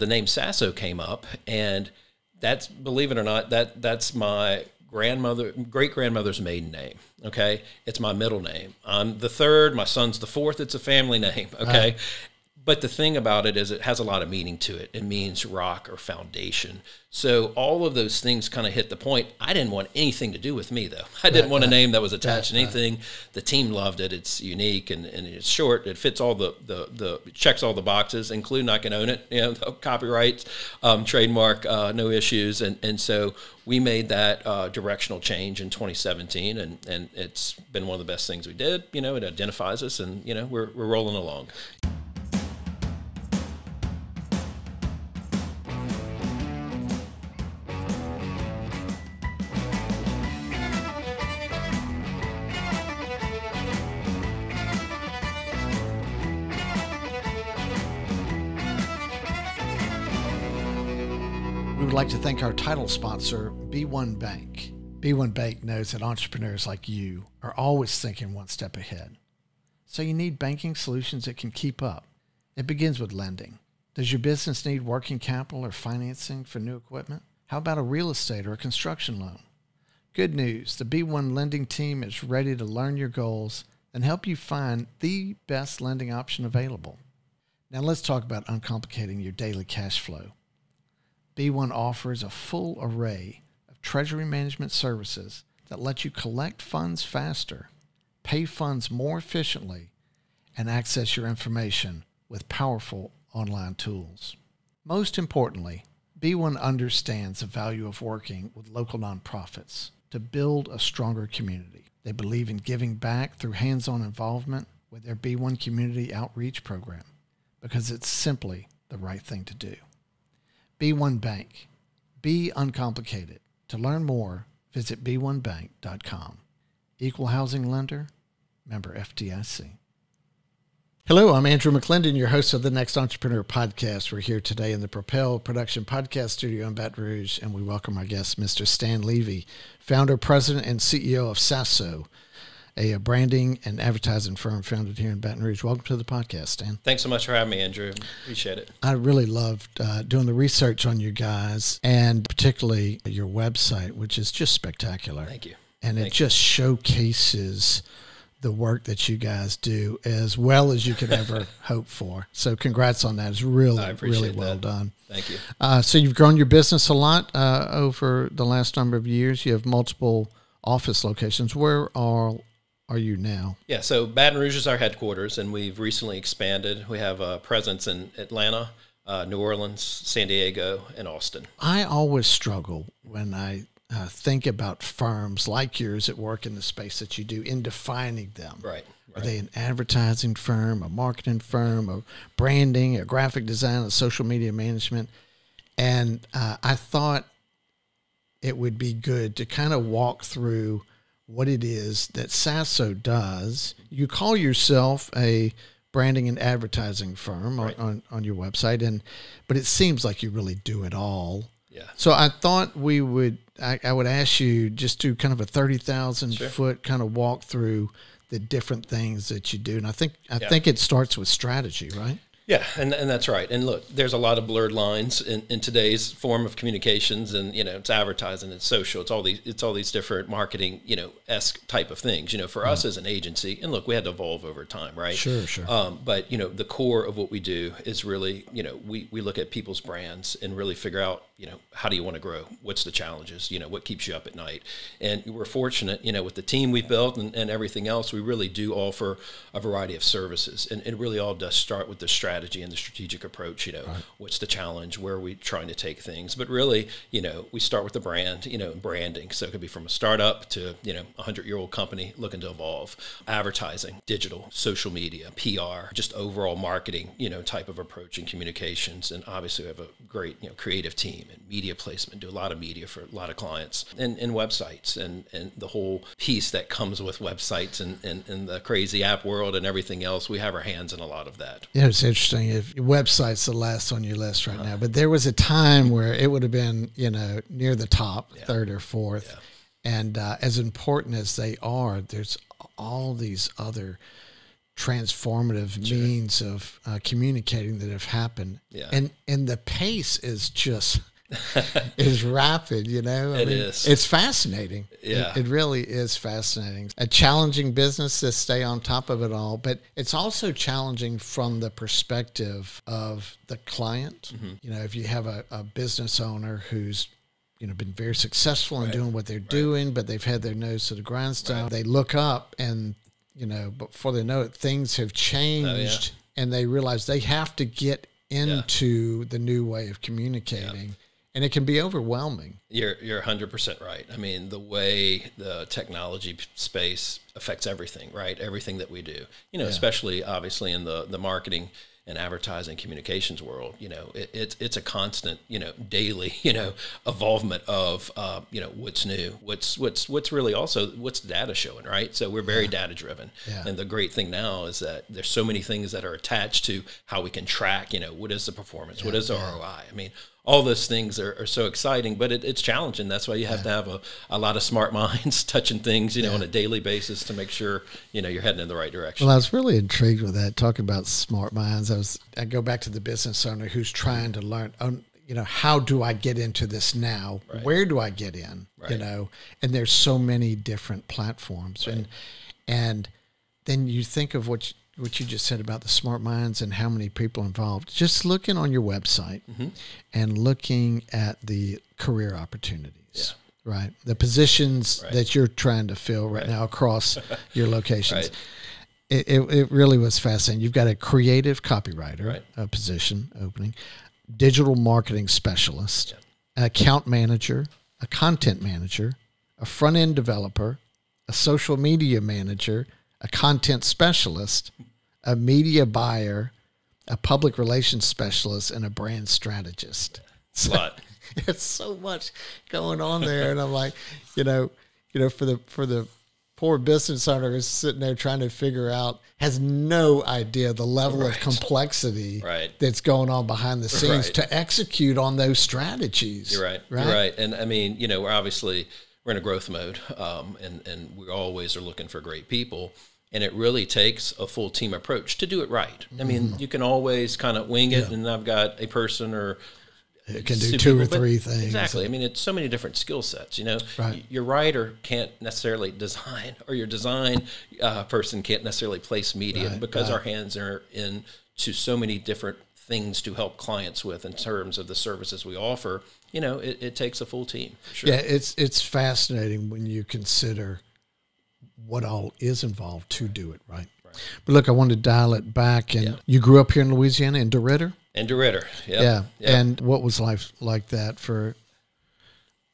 the name Sasso came up, and that's believe it or not, that that's my grandmother, great grandmother's maiden name. Okay, it's my middle name. I'm the third. My son's the fourth. It's a family name. Okay, but the thing about it is it has a lot of meaning to it. It means rock or foundation. So all of those things kind of hit the point. I didn't want anything to do with me though. I didn't right, want a name that was attached right, to anything. Right. The team loved it. It's unique and, and it's short. It fits all the, the, the checks all the boxes, including I can own it, you know, copyrights, um, trademark, uh, no issues. And, and so we made that uh, directional change in 2017 and, and it's been one of the best things we did. You know, it identifies us and, you know, we're, we're rolling along. Like to thank our title sponsor, B1 Bank. B1 Bank knows that entrepreneurs like you are always thinking one step ahead. So you need banking solutions that can keep up. It begins with lending. Does your business need working capital or financing for new equipment? How about a real estate or a construction loan? Good news the B1 lending team is ready to learn your goals and help you find the best lending option available. Now let's talk about uncomplicating your daily cash flow. B1 offers a full array of treasury management services that let you collect funds faster, pay funds more efficiently, and access your information with powerful online tools. Most importantly, B1 understands the value of working with local nonprofits to build a stronger community. They believe in giving back through hands on involvement with their B1 Community Outreach Program because it's simply the right thing to do. B1 Bank. Be uncomplicated. To learn more, visit b1bank.com. Equal housing lender, member FDIC. Hello, I'm Andrew McClendon, your host of the Next Entrepreneur podcast. We're here today in the Propel Production Podcast Studio in Baton Rouge, and we welcome our guest, Mr. Stan Levy, founder, president, and CEO of Sasso, a, branding and advertising firm founded here in Baton Rouge. Welcome to the podcast, Stan. Thanks so much for having me, Andrew. Appreciate it. I really loved uh, doing the research on you guys and particularly your website, which is just spectacular. Thank you. And Thank it just showcases the work that you guys do as well as you could ever hope for. So congrats on that. It's really, really well that. done. Thank you. Uh, so you've grown your business a lot uh, over the last number of years. You have multiple office locations. Where are are you now? Yeah, so Baton Rouge is our headquarters, and we've recently expanded. We have a presence in Atlanta, uh, New Orleans, San Diego, and Austin. I always struggle when I uh, think about firms like yours that work in the space that you do in defining them. Right. Right. Are they an advertising firm, a marketing firm, a branding, a graphic design, a social media management? And uh, I thought it would be good to kind of walk through what it is that Sasso does. You call yourself a branding and advertising firm right. on, on, your website, and but it seems like you really do it all. Yeah. So I thought we would I, I would ask you just do kind of a thirty thousand sure. foot kind of walk through the different things that you do, and I think I yeah. think it starts with strategy, right? Yeah, and, and that's right. And look, there's a lot of blurred lines in, in today's form of communications, and you know, it's advertising, it's social, it's all these, it's all these different marketing, you know, esque type of things. You know, for us as an agency, and look, we had to evolve over time, right? Sure, sure. Um, but you know, the core of what we do is really, you know, we we look at people's brands and really figure out you know, how do you want to grow? What's the challenges? You know, what keeps you up at night? And we're fortunate, you know, with the team we've built and, and everything else, we really do offer a variety of services. And it really all does start with the strategy and the strategic approach. You know, right. what's the challenge? Where are we trying to take things? But really, you know, we start with the brand, you know, branding. So it could be from a startup to, you know, a hundred year old company looking to evolve, advertising, digital, social media, PR, just overall marketing, you know, type of approach and communications. And obviously we have a great, you know, creative team and media placement, do a lot of media for a lot of clients and, and websites and, and the whole piece that comes with websites and, and, and the crazy app world and everything else. We have our hands in a lot of that. Yeah, it's interesting. If your website's the last on your list right uh-huh. now, but there was a time where it would have been, you know, near the top, yeah. third or fourth. Yeah. And uh, as important as they are, there's all these other transformative means of uh, communicating that have happened. Yeah. And and the pace is just is rapid, you know. I It is. It's fascinating. It- Yeah. It, really is fascinating. A challenging business to stay on top of it all, but it's also challenging from the perspective of the client. Mm-hmm. You know, if you have a, a business owner who's you know been very successful in doing what they're doing, but they've had their nose to the grindstone. They look up and you know, before they know it, things have changed, and they realize they have to get into the new way of communicating, and it can be overwhelming. You're you're 100% right. I mean, the way the technology space affects everything, right? Everything that we do. You know, especially obviously in the the marketing and advertising communications world, you know, it, it's it's a constant, you know, daily, you know, evolvement of uh, you know, what's new, what's what's what's really also what's data showing, right? So we're very data driven. Yeah. And the great thing now is that there's so many things that are attached to how we can track, you know, what is the performance, what is the ROI? I mean, all those things are, are so exciting, but it, it's challenging. That's why you have to have a, a lot of smart minds touching things, you know, on a daily basis to make sure, you know, you're heading in the right direction. Well, I was really intrigued with that. Talking about smart minds, I was. I go back to the business owner who's trying to learn. You know, how do I get into this now? Where do I get in? You know, and there's so many different platforms, and and then you think of what you, what you just said about the smart minds and how many people involved. Just looking on your website Mm-hmm. and looking at the career opportunities. Right, the positions Right. that you're trying to fill right, now across your locations Right. it, it, it really was fascinating. You've got a creative copywriter Right. uh, position opening, digital marketing specialist, an account manager, a content manager, a front end developer, a social media manager, a content specialist, a media buyer, a public relations specialist, and a brand strategist. It's a. It's so much going on there, and I'm like, you know, you know, for the for the poor business owner who's sitting there trying to figure out has no idea the level of complexity Right. that's going on behind the scenes Right. to execute on those strategies. You're right. You're right. And I mean, you know, we're obviously we're in a growth mode, um, and and we always are looking for great people. And it really takes a full team approach to do it right. I mean, Mm-hmm. you can always kind of wing it, and I've got a person or It can do two two or three things. Exactly. I mean, it's so many different skill sets. You know, Right. Your writer can't necessarily design, or your design uh, person can't necessarily place media Right, because right. our hands are in to so many different things to help clients with in terms of the services we offer. You know, it, it takes a full team. Sure. Yeah, it's it's fascinating when you consider what all is involved to do it right. But look, I want to dial it back. And Yeah. you grew up here in Louisiana in DeRidder. And DeRidder. Yep. Yeah. Yep. And what was life like that for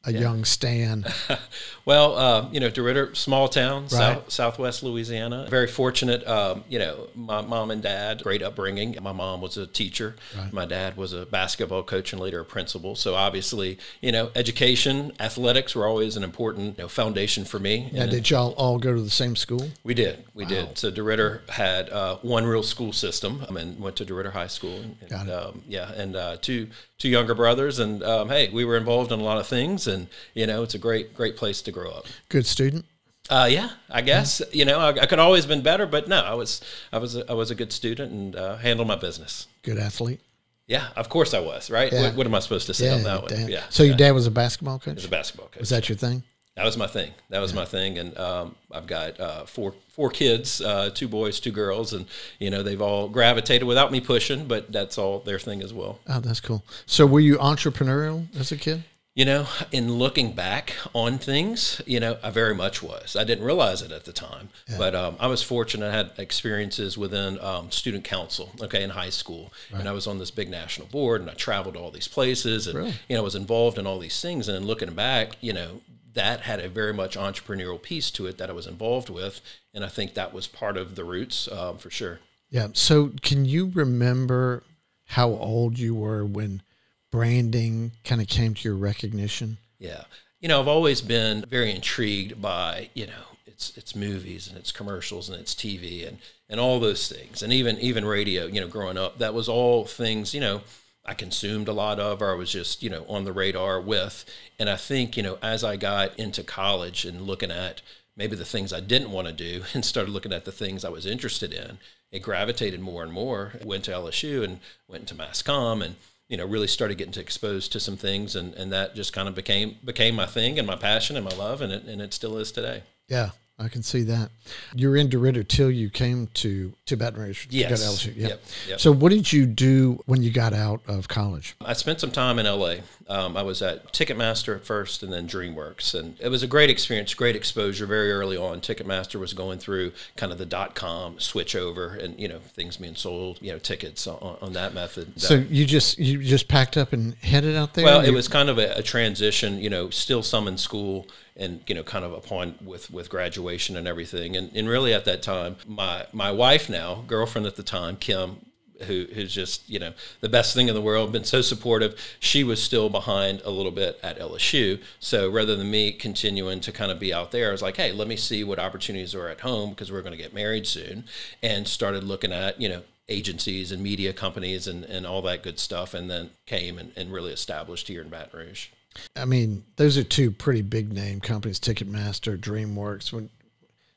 a young Stan? Well, uh, you know, DeRidder, small town, Right. south, southwest Louisiana. Very fortunate. Um, you know, my mom and dad, great upbringing. My mom was a teacher. My dad was a basketball coach and later a principal. So obviously, you know, education, athletics were always an important you know, foundation for me. Now, And did y'all all go to the same school? we did, we did. So DeRidder had uh, one real school system, um, and went to DeRidder High School. And, Got it. Um, yeah, and uh, two two younger brothers, and um, hey, we were involved in a lot of things, and you know, it's a great great place to grow up. Good student. Uh, yeah, I guess you know I, I could always been better, but no, I was I was a, I was a good student and uh, handled my business. Good athlete. Yeah, of course I was. Right? Yeah. What, what am I supposed to say on that one? Yeah. So your dad was a basketball was coach. a basketball coach. Was that your thing? That was my thing. That was my thing, and um, I've got uh, four four kids, uh, two boys, two girls, and you know they've all gravitated without me pushing, but that's all their thing as well. Oh, that's cool. So were you entrepreneurial as a kid? You know, in looking back on things, you know, I very much was. I didn't realize it at the time, but um, I was fortunate. I had experiences within um, student council, okay, in high school, and I was on this big national board, and I traveled to all these places, and Really? you know, was involved in all these things. And looking back, you know, that had a very much entrepreneurial piece to it that I was involved with, and I think that was part of the roots um, for sure. Yeah. So can you remember how old you were when branding kind of came to your recognition? Yeah. You know, I've always been very intrigued by, you know, it's it's movies and it's commercials and it's TV and and all those things. And even even radio, you know, growing up, that was all things, you know, I consumed a lot of or I was just, you know, on the radar with. And I think, you know, as I got into college and looking at maybe the things I didn't want to do and started looking at the things I was interested in. It gravitated more and more. Went to LSU and went into mass comm and you know really started getting to exposed to some things and, and that just kind of became became my thing and my passion and my love and it and it still is today. Yeah, I can see that. You're in DeRidder till you came to, to Baton Rouge. Yes. go to LSU. Yep, yep. So, what did you do when you got out of college? I spent some time in LA. Um, I was at Ticketmaster at first and then DreamWorks. And it was a great experience, great exposure very early on. Ticketmaster was going through kind of the dot com switch over and, you know, things being sold, you know, tickets on, on that method. So you just you just packed up and headed out there. Well, it was kind of a, a transition, you know, still some in school and, you know, kind of upon with, with graduation and everything. And, and really at that time, my, my wife now, girlfriend at the time, Kim, who, who's just, you know, the best thing in the world, been so supportive. She was still behind a little bit at LSU. So rather than me continuing to kind of be out there, I was like, hey, let me see what opportunities are at home because we're going to get married soon and started looking at, you know, agencies and media companies and, and all that good stuff. And then came and, and really established here in Baton Rouge. I mean, those are two pretty big name companies: Ticketmaster, DreamWorks. When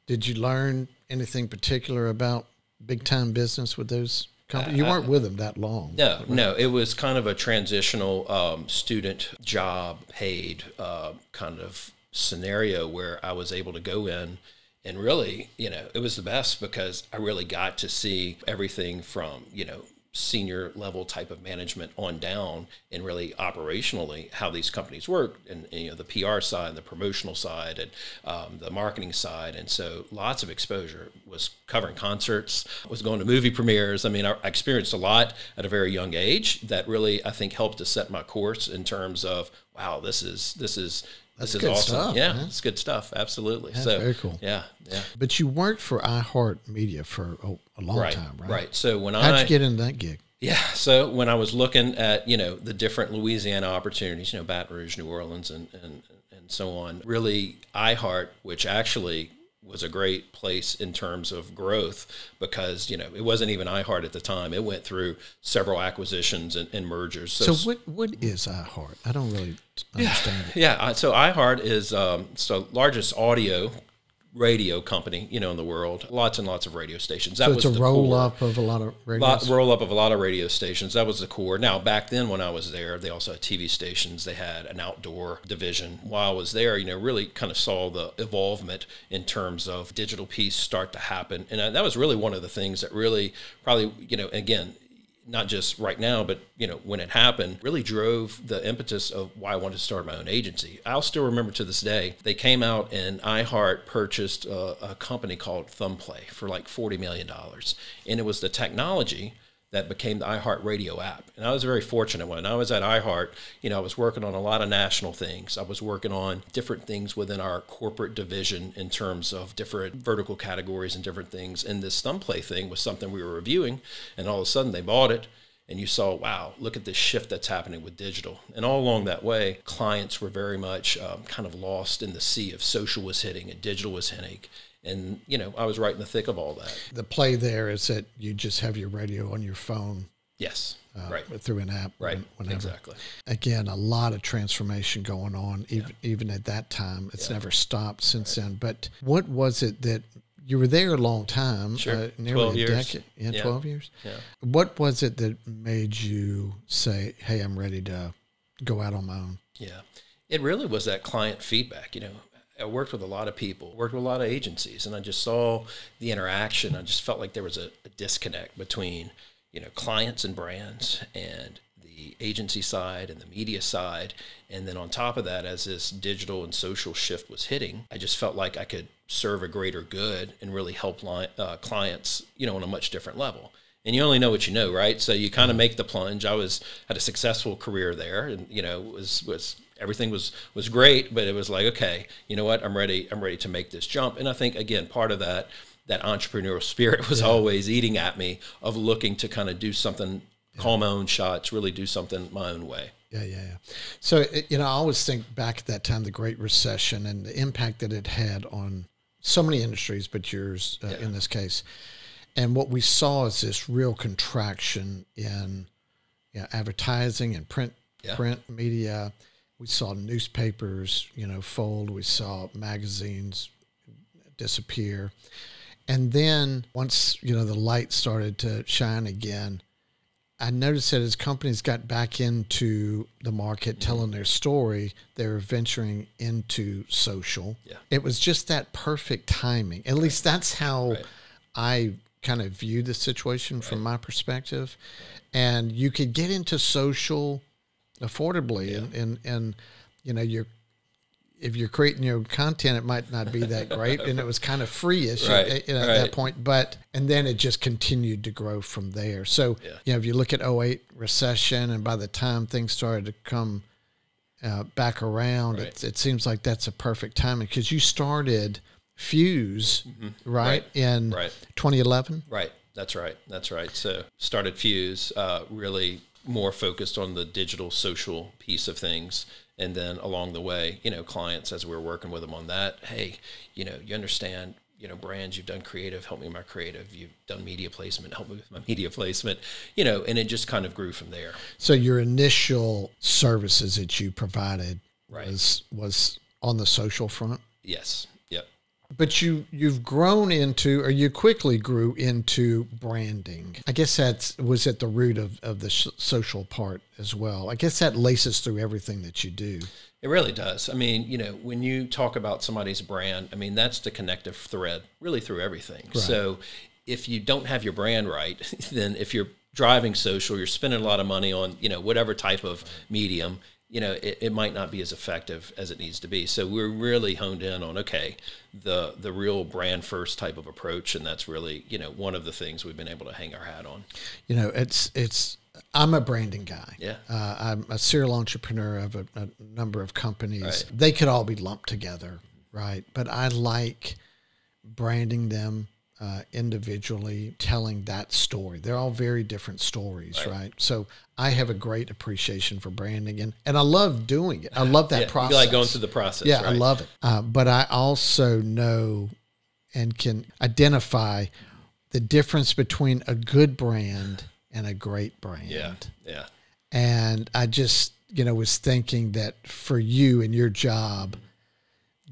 did you learn anything particular about big time business with those companies? You weren't with them that long. No, no, it was kind of a transitional um, student job paid uh, kind of scenario where I was able to go in and really, you know, it was the best because I really got to see everything from, you know, senior level type of management on down and really operationally how these companies work and, and, you know the PR side, the promotional side, and um, the marketing side, and so lots of exposure. Was covering concerts, was going to movie premieres. I mean, I I experienced a lot at a very young age that really I think helped to set my course in terms of wow, this is this is That's this is good awesome. stuff, yeah, man. it's good stuff. Absolutely. That's so very cool. Yeah, yeah. But you worked for iHeartMedia for a, a long Right, time, right? right. So when I. How'd you get into that gig? Yeah. So when I was looking at, you know, the different Louisiana opportunities, you know, Baton Rouge, New Orleans, and, and, and so on, really iHeart, which actually was a great place in terms of growth because, you know, it wasn't even iHeart at the time. It went through several acquisitions and, and mergers. So what what is iHeart? I don't really understand it. Yeah, so iHeart is um, so largest audio radio company, you know, in the world. Lots and lots of radio stations. That So it's was a the roll core. up of a lot of lot, roll up of a lot of radio stations. That was the core. Now, back then when I was there, they also had TV stations. They had an outdoor division. While I was there, you know, really kind of saw the evolvement in terms of digital piece start to happen. And uh, that was really one of the things that really probably, you know, again, not just right now, but you know when it happened, really drove the impetus of why I wanted to start my own agency. I'll still remember to this day. They came out and iHeart purchased a, a company called Thumbplay for like forty million dollars, and it was the technology that became the iHeart Radio app. And I was a very fortunate when I was at iHeart, you know, I was working on a lot of national things. I was working on different things within our corporate division in terms of different vertical categories and different things. And this Thumbplay thing was something we were reviewing, and all of a sudden they bought it. And you saw, wow, look at this shift that's happening with digital. And all along that way, clients were very much um, kind of lost in the sea of social was hitting and digital was hitting. And, you know, I was right in the thick of all that. the play there is that you just have your radio on your phone Yes. uh, right. through an app. Right. when- Whenever. Exactly. Again, a lot of transformation going on, even even at that time. It's never stopped since then. But what was it that you were there a long time? Sure. uh, nearly 12 a years. decade. Yeah, Yeah. twelve years. Yeah. What was it that made you say, "Hey, I'm ready to go out on my own"? Yeah. It really was that client feedback. You know, I worked with a lot of people, worked with a lot of agencies, and I just saw the interaction. I just felt like there was a, a disconnect between, you know, clients and brands and the agency side and the media side. And then on top of that, as this digital and social shift was hitting, I just felt like I could serve a greater good and really help li- uh, clients, you know, on a much different level and you only know what you know, right? So you kind of make the plunge. I was had a successful career there, and you know was was everything was was great, but it was like okay, you know what? I'm ready. I'm ready to make this jump. And I think again, part of that that entrepreneurial spirit was always eating at me of looking to kind of do something, call my own shots, really do something my own way. Yeah, yeah, yeah. So it, you know, I always think back at that time, the Great Recession, and the impact that it had on so many industries, but yours uh, in this case. And what we saw is this real contraction in you know, advertising and print Yeah. print media. We saw newspapers, you know, fold. We saw magazines disappear. And then once, you know, the light started to shine again, I noticed that as companies got back into the market mm-hmm. telling their story, they were venturing into social. Yeah. It was just that perfect timing. At least that's how Right. I kind of view the situation from my perspective. And you could get into social affordably and, and, and you know, you're if you're creating your own content, it might not be that great, and it was kind of free-ish Right, at, at that point. But and then it just continued to grow from there. So Yeah. you know, if you look at 08 recession, and by the time things started to come uh, back around, Right. it, it seems like that's a perfect timing because you started Fuse right, Mm-hmm. Right. in Right. 2011. Right. That's right. That's right. So started Fuse, uh, really more focused on the digital social piece of things. And then along the way, you know, clients as we were working with them on that, hey, you know, you understand, you know, brands, you've done creative, help me with my creative. You've done media placement, help me with my media placement, you know, and it just kind of grew from there. So your initial services that you provided Right. was was on the social front. Yes. But you you've grown into or you quickly grew into branding i guess that was at the root of, of the sh- social part as well i guess that laces through everything that you do It really does. I mean, you know, when you talk about somebody's brand, I mean, that's the connective thread really through everything. So if you don't have your brand right, then if you're driving social, you're spending a lot of money on, you know, whatever type of medium, you know, it, it might not be as effective as it needs to be. So we're really honed in on, okay, the, the real brand first type of approach. And that's really, you know, one of the things we've been able to hang our hat on. you know it's it's i'm a branding guy Yeah. uh, i'm a serial entrepreneur of a, a number of companies Right. they could all be lumped together right but i like branding them uh, individually telling that story they're all very different stories right. so i have a great appreciation for branding and, and i love doing it i love that Yeah, process like going through the process. yeah i love it uh, but i also know and can identify the difference between a good brand and a great brand Yeah. Yeah. and I just, you know, was thinking that for you and your job,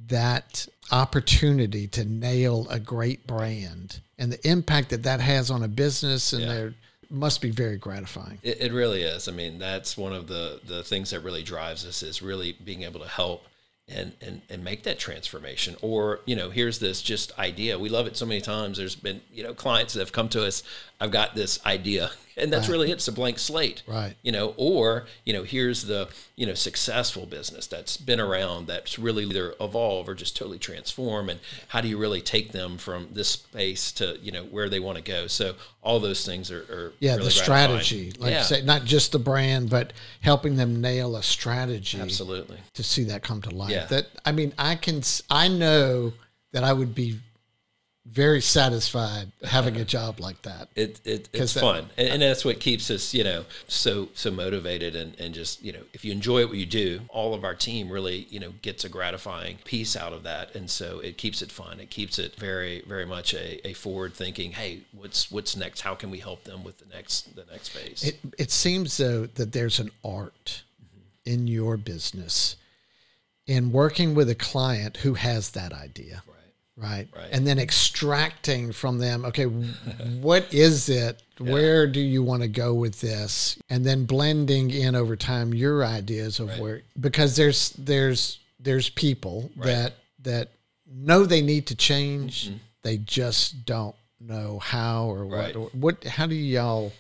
that opportunity to nail a great brand and the impact that that has on a business and Yeah. there must be very gratifying. It, it really is. I mean, that's one of the, the things that really drives us is really being able to help and, and, and make that transformation. Or, you know, here's this just idea. We love it so many times. There's been, you know, clients that have come to us, I've got this idea. And that's really it. It's a blank slate. Right. You know, or, you know, here's the, you know, successful business that's been around that's really either evolve or just totally transform. And how do you really take them from this space to, you know, where they want to go? So all those things are, are Yeah, really the strategy, like yeah. say, not just the brand, but helping them nail a strategy Absolutely. to see that come to life. Yeah. That I mean, I can, I know that I would be very satisfied having a job like that. It, it it's that- fun, and, and that's what keeps us, you know, so so motivated, and and just you know, if you enjoy what you do, all of our team really, you know, gets a gratifying piece out of that, and so it keeps it fun. It keeps it very very much a, a forward thinking. Hey, what's what's next? How can we help them with the next the next phase? It it seems though that there's an art in your business in working with a client who has that idea. right. Right. Right. And then extracting from them, okay, what is it? Where do you want to go with this? And then blending in over time your ideas of Right. where because there's there's there's people Right. that that know they need to change. Mm-hmm. They just don't know how or what or what how do y'all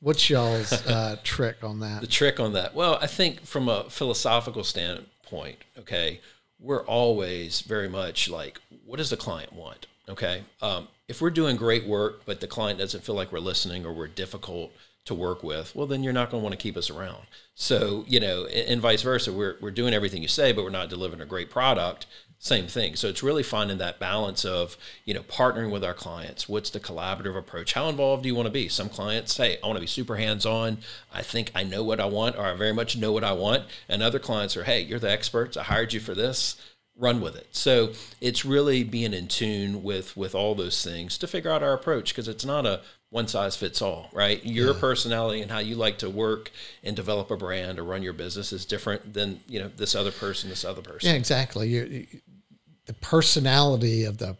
what's y'all's uh, trick on that? the trick on that? Well, I think from a philosophical standpoint, okay, we're always very much like, what does the client want? Okay. Um, if we're doing great work, but the client doesn't feel like we're listening or we're difficult to work with, well, then you're not going to want to keep us around. So, you know, and, and vice versa. We're, we're doing everything you say, but we're not delivering a great product. Same thing. So it's really finding that balance of, you know, partnering with our clients. What's the collaborative approach? How involved do you want to be? Some clients say, I want to be super hands on. I think I know what I want, or I very much know what I want. And other clients are, hey, you're the experts. I hired you for this. Run with it. So it's really being in tune with with all those things to figure out our approach because it's not a one size fits all, right? Your personality and how you like to work and develop a brand or run your business is different than you know this other person, this other person. Yeah, exactly. You, the personality of the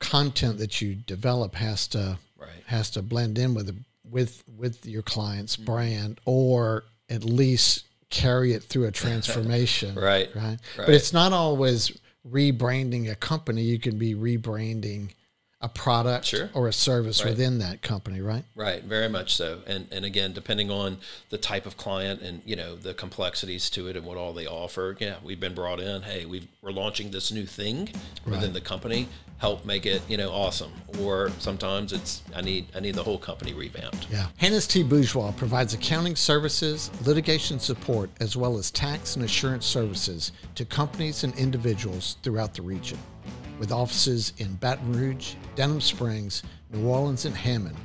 content that you develop has to Right. has to blend in with the, with with your client's mm-hmm. brand or at least carry it through a transformation Right. right but it's not always rebranding a company you can be rebranding a product Sure. or a service Right. within that company right Right, very much so. And and again, depending on the type of client and you know the complexities to it and what all they offer, yeah, we've been brought in. Hey, we've, we're launching this new thing within the company. Help make it you know awesome. Or sometimes it's I need I need the whole company revamped. Yeah. Hannis T. Bourgeois provides accounting services, litigation support, as well as tax and assurance services to companies and individuals throughout the region. With offices in Baton Rouge, Denham Springs, New Orleans, and Hammond,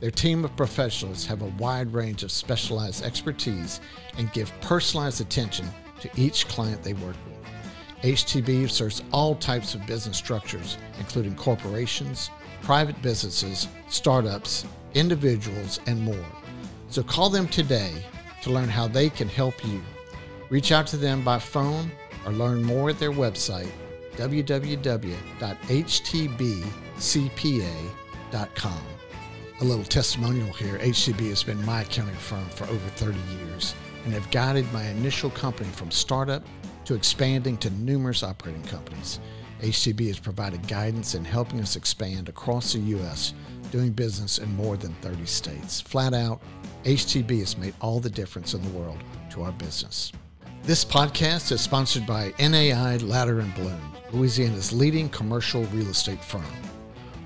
their team of professionals have a wide range of specialized expertise and give personalized attention to each client they work with. HTB serves all types of business structures, including corporations, private businesses, startups, individuals, and more. So call them today to learn how they can help you. Reach out to them by phone or learn more at their website, www.htbcpa.com. A little testimonial here HTB has been my accounting firm for over 30 years and have guided my initial company from startup to expanding to numerous operating companies. HTB has provided guidance in helping us expand across the U.S., doing business in more than 30 states. Flat out, HTB has made all the difference in the world to our business. This podcast is sponsored by NAI Latter and Blum, Louisiana's leading commercial real estate firm,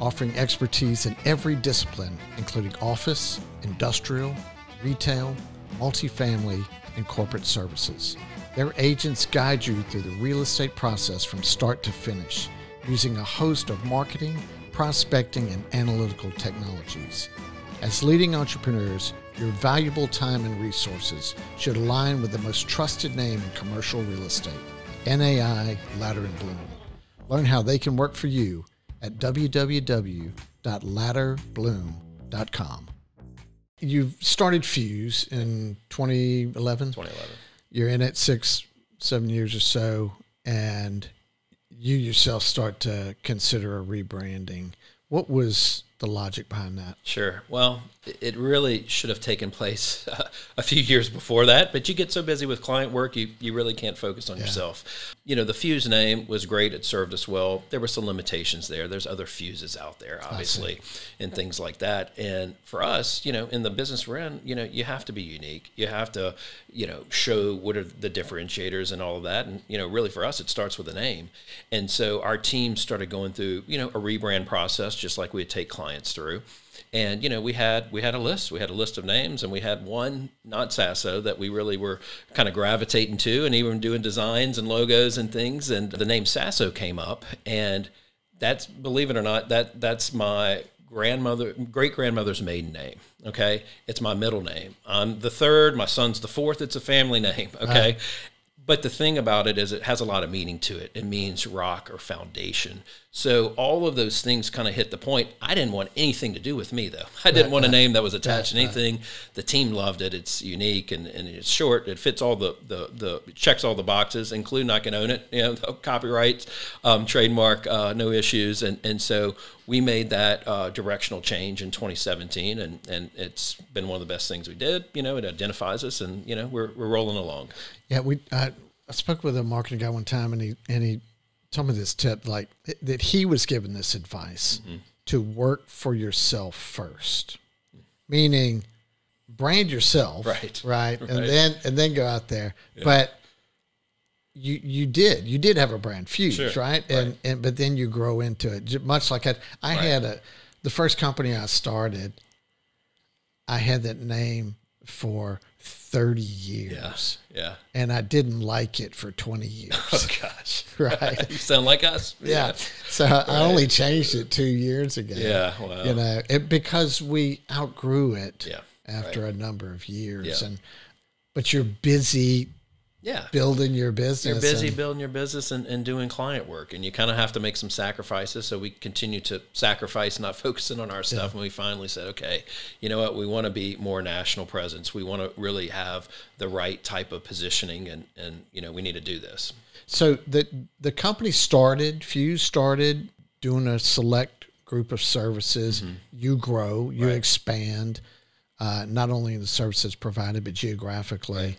offering expertise in every discipline, including office, industrial, retail, multifamily, and corporate services. Their agents guide you through the real estate process from start to finish, using a host of marketing, prospecting, and analytical technologies. As leading entrepreneurs, your valuable time and resources should align with the most trusted name in commercial real estate, NAI Latter and Blum. Learn how they can work for you at www.latterblum.com. You've started Fuse in 2011. 2011. You're in it six, seven years or so, and you yourself start to consider a rebranding. What was the logic behind that? Sure. Well, it- really should have taken place uh, a few years before that, but you get so busy with client work, you, you really can't focus on yourself. You know, the Fuse name was great. It served us well. There were some limitations there. There's other fuses out there, obviously, and things like that. And for us, you know, in the business we're in, you know, you have to be unique. You have to, you know, show what are the differentiators and all of that. And, you know, really for us, it starts with a name. And so our team started going through, you know, a rebrand process, just like we would take clients through and you know we had we had a list. We had a list of names and we had one not sasso that we really were kind of gravitating to and even doing designs and logos and things and the name sasso came up. And that's believe it or not that that's my grandmother great grandmother's maiden name okay? It's my middle name. I'm the third my son's the fourth it's a family name uh-huh. okay? But the thing about it is it has a lot of meaning to it. It means rock or foundation. So all of those things kind of hit the point. I didn't want anything to do with me though. I didn't want a name that was attached to anything. The team loved it. It's unique and, and it's short. It fits all the, the, the checks all the boxes, including I can own it, you know, copyright, um, trademark, uh, no issues. And, and so we made that uh, directional change in 2017 and, and it's been one of the best things we did. You know, it identifies us and, you know, we're, we're rolling along. Yeah, we. I, I spoke with a marketing guy one time, and he and he told me this tip, like that he was given this advice mm-hmm. to work for yourself first, meaning brand yourself, Right. right, and then and then go out there. But you you did you did have a brand fuse, Sure. right? And and but then you grow into it, much like I I had a the first company I started. I had that name for thirty years Yeah. and I didn't like it for 20 years. Oh gosh. right. You sound like us. Yeah. So I only changed it two years ago. Yeah. Wow. You know, it, because we outgrew it Yeah, after a number of years. Yeah. And, but you're busy yeah. Building your business. you're busy and- building your business and, and doing client work and you kind of have to make some sacrifices so we continue to sacrifice not focusing on our stuff and we finally said okay you know what? We want to be more national presence. We want to really have the right type of positioning and and you know we need to do this. So the the company started, Fuse started doing a select group of services. You grow, you expand, uh, not only in the services provided but geographically.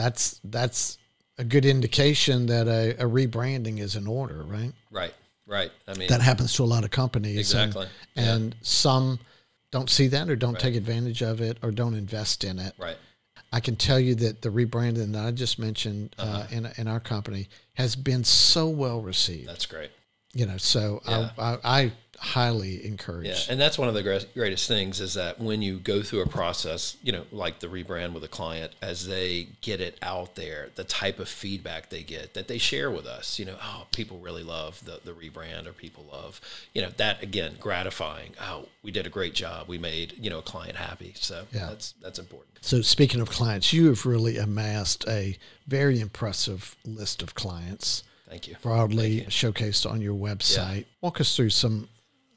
That's that's a good indication that a, a rebranding is in order, right? right right i mean That happens to a lot of companies. and- Exactly. And, some don't see that or don't take advantage of it or don't invest in it. right I can tell you that the rebranding that I just mentioned uh, Uh-huh. in in our company has been so well received. that's great You know, so Yeah. I, I, I highly encourage. Yeah, and that's one of the greatest things is that when you go through a process, you know, like the rebrand with a client, as they get it out there, the type of feedback they get that they share with us, you know, oh, people really love the, the rebrand or people love, you know, that again, gratifying. Oh, we did a great job. We made, you know, a client happy. So Yeah. that's, that's important. So speaking of clients, you have really amassed a very impressive list of clients, Thank you. broadly showcased on your website. Walk us through some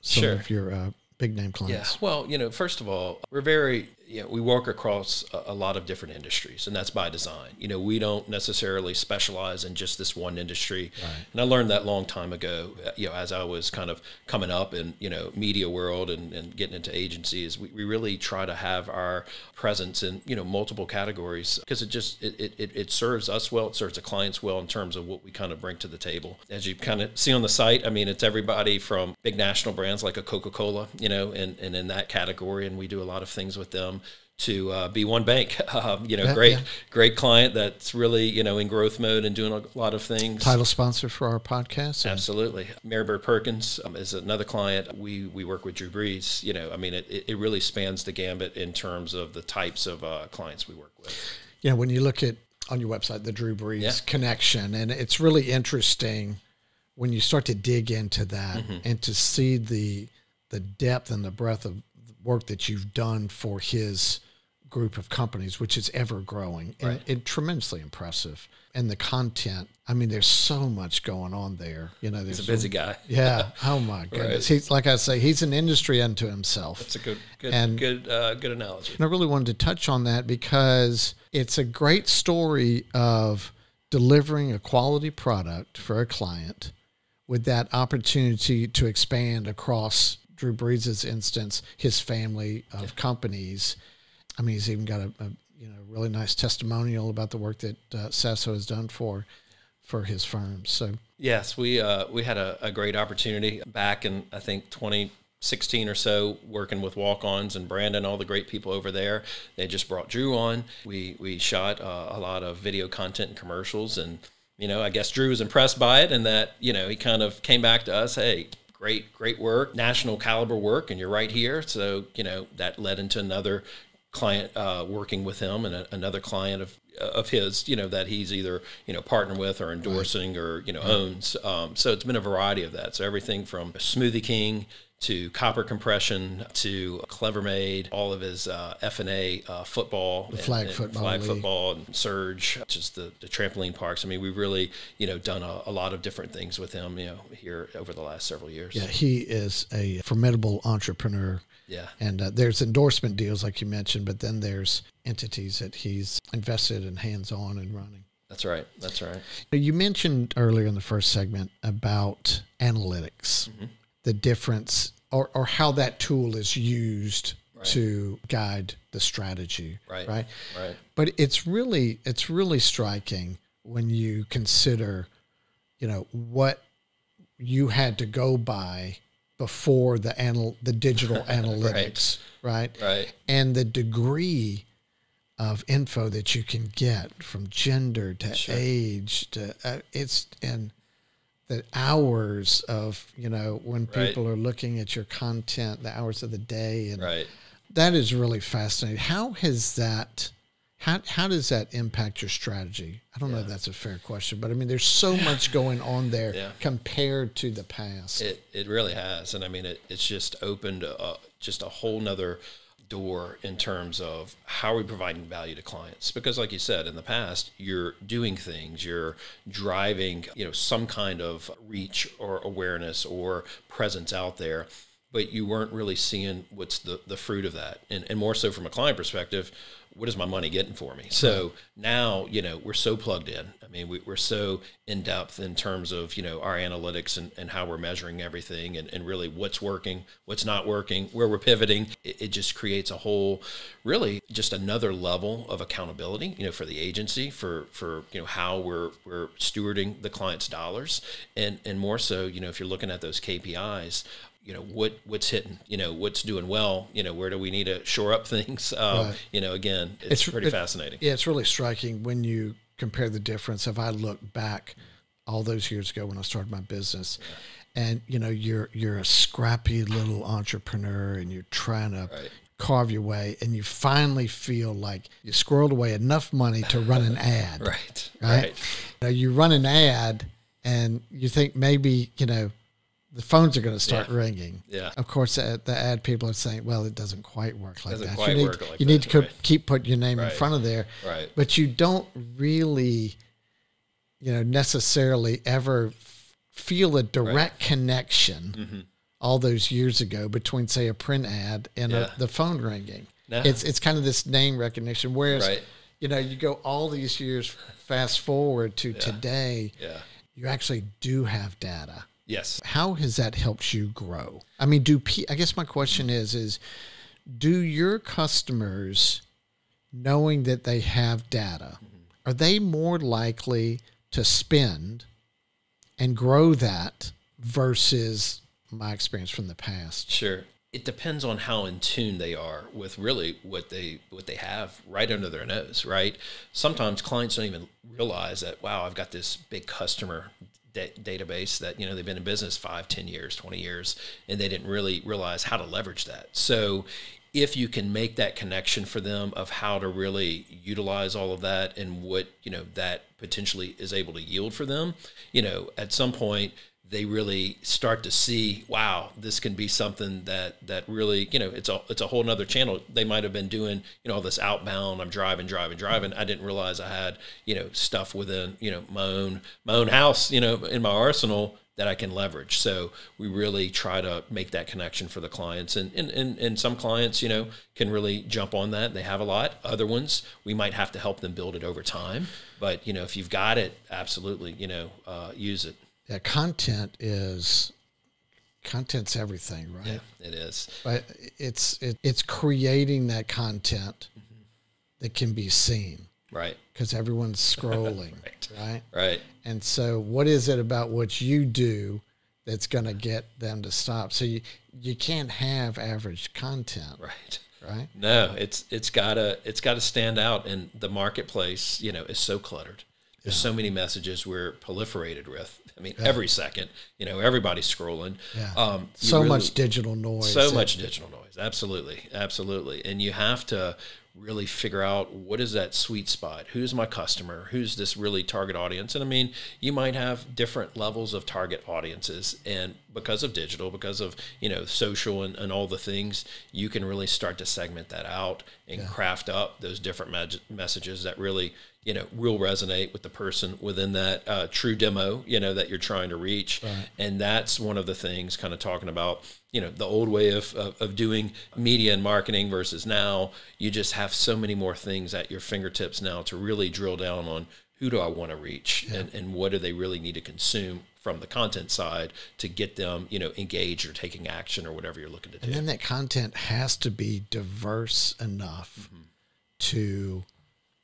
some Sure. of your uh, big name clients? Yeah. Well, you know, first of all, we're very, you know, we work across a, a lot of different industries, and that's by design. You know, we don't necessarily specialize in just this one industry. And I learned that long time ago, uh, you know, as I was kind of coming up in, you know, media world and, and getting into agencies, we, we really try to have our presence in, you know, multiple categories because it just, it, it, it, it serves us well. It serves the clients well in terms of what we kind of bring to the table. As you kind of see on the site, I mean, it's everybody from big national brands like a Coca-Cola, you know, and, and in that category, and we do a lot of things with them to uh, B1 Bank, um, you know, Yeah, great, yeah. great client that's really, you know, in growth mode and doing a lot of things. Title sponsor for our podcast. Absolutely. Mary Bird Perkins um, is another client. We we work with Drew Brees. You know, I mean, it, it really spans the gambit in terms of the types of uh, clients we work with. you know, when you look at on your website the Drew Brees Yeah. connection, and it's really interesting when you start to dig into that Mm-hmm. and to see the the depth and the breadth of work that you've done for his group of companies, which is ever growing and, Right. and tremendously impressive. And the content, I mean, there's so much going on there. You know, there's He's a busy guy. Yeah. Oh my goodness. He's like I say, he's an industry unto himself. It's a good, good, And- good, uh, good analogy. And I really wanted to touch on that because it's a great story of delivering a quality product for a client with that opportunity to expand across Drew Brees' instance, his family of companies. I mean, he's even got a, a you know really nice testimonial about the work that uh, Sasso has done for for his firm. So Yes, we uh, we had a, a great opportunity back in I think 2016 or so, working with Walk-On's and Brandon, all the great people over there. They just brought Drew on. We we shot uh, a lot of video content and commercials, and you know I guess Drew was impressed by it, and that you know he kind of came back to us, hey. Great, great work, national caliber work, and you're right here. So, you know, that led into another client uh, working with him and a, another client of of his, you know, that he's either you know partnering with or endorsing or you know owns. Um, so it's been a variety of that. So everything from Smoothie King to Copper Compression to CleverMade, all of his uh, F and A uh, football, the flag football flag league. football, and Surge, just the, the trampoline parks. I mean, we've really you know done a, a lot of different things with him, you know, here over the last several years. yeah, he is a formidable entrepreneur. Yeah. And uh, there's endorsement deals, like you mentioned, but then there's entities that he's invested in hands on and running. That's right. That's right. You mentioned earlier in the first segment about analytics, Mm-hmm. The difference or, or how that tool is used to guide the strategy. Right. Right. Right. But it's really it's really striking when you consider, you know, what you had to go by before the anal the digital analytics, right. Right. And the degree of info that you can get from gender to Sure. age to uh, it's and the hours of you know when Right. people are looking at your content, the hours of the day, and Right. that is really fascinating. How has that? How, how does that impact your strategy? I don't know if that's a fair question, but I mean, there's so much going on there Yeah. compared to the past. It, it really has, and I mean, it, it's just opened a, just a whole nother door in terms of how are we providing value to clients? Because like you said in the past you're doing things you're driving you know some kind of reach or awareness or presence out there but you weren't really seeing what's the, the fruit of that. And, and more so from a client perspective what is my money getting for me? So now, you know, we're so plugged in. I mean, we, are so in depth in terms of, you know, our analytics and, and how we're measuring everything and, and really what's working, what's not working, where we're pivoting. It, it just creates a whole, really just another level of accountability, you know, for the agency, for, for, you know, how we're, we're stewarding the client's dollars. And, and more so, you know, if you're looking at those KPIs, you know what what's hitting you know what's doing well you know where do we need to shore up things um, right. you know again it's, it's pretty it, fascinating yeah it's really striking when you compare the difference if i look back all those years ago when i started my business yeah. and you know you're you're a scrappy little entrepreneur and you're trying to right. carve your way and you finally feel like you squirreled away enough money to run an ad right right, right. You, know, you run an ad and you think maybe you know the phones are going to start yeah. ringing. Yeah. Of course, uh, the ad people are saying, "Well, it doesn't quite work like doesn't that. Quite you need, work like you need to right. keep putting your name right. in front of there, right? But you don't really, you know, necessarily ever feel a direct right. connection. Mm-hmm. All those years ago, between say a print ad and yeah. a, the phone ringing, no. it's it's kind of this name recognition. Whereas, you know, you go all these years fast forward to yeah. today, yeah. you actually do have data Yes. How has that helped you grow? I mean, do I guess my question is is do your customers knowing that they have data, mm-hmm. are they more likely to spend and grow that versus my experience from the past? Sure. It depends on how in tune they are with really what they what they have right under their nose, right? Sometimes clients don't even realize that wow, I've got this big customer database that you know they've been in business five, ten years, twenty years, and they didn't really realize how to leverage that. So if you can make that connection for them of how to really utilize all of that and what you know that potentially is able to yield for them, you know, at some point they really start to see, wow, this can be something that that really, you know, it's a it's a whole nother channel. They might have been doing, you know, all this outbound. I'm driving, driving, driving. I didn't realize I had, you know, stuff within, you know, my own my own house, you know, in my arsenal that I can leverage. So we really try to make that connection for the clients. And, and, and, and some clients, you know, can really jump on that. They have a lot. Other ones, we might have to help them build it over time. But, you know, if you've got it, absolutely, you know, uh, use it yeah, content is content's everything, right? Yeah, it is. But it's it, it's creating that content mm-hmm. that can be seen, right? Because everyone's scrolling, right. right? Right. And so, what is it about what you do that's going to get them to stop? So you you can't have average content, right? Right. No, it's it's gotta it's gotta stand out, and the marketplace, you know, is so cluttered. There's yeah. so many messages we're proliferated with. I mean, yeah. every second, you know, everybody's scrolling. Yeah. Um, so really, much digital noise. So much digital noise. Absolutely. Absolutely. And you have to really figure out what is that sweet spot who's my customer who's this really target audience and i mean you might have different levels of target audiences and because of digital because of you know social and, and all the things you can really start to segment that out and yeah. craft up those different messages that really you know will resonate with the person within that uh, true demo you know that you're trying to reach right. and that's one of the things kind of talking about you know the old way of, of, of, doing media and marketing versus now you just have so many more things at your fingertips now to really drill down on who do i want to reach yeah. and, and what do they really need to consume from the content side to get them you know engaged or taking action or whatever you're looking to do and then that content has to be diverse enough mm-hmm. to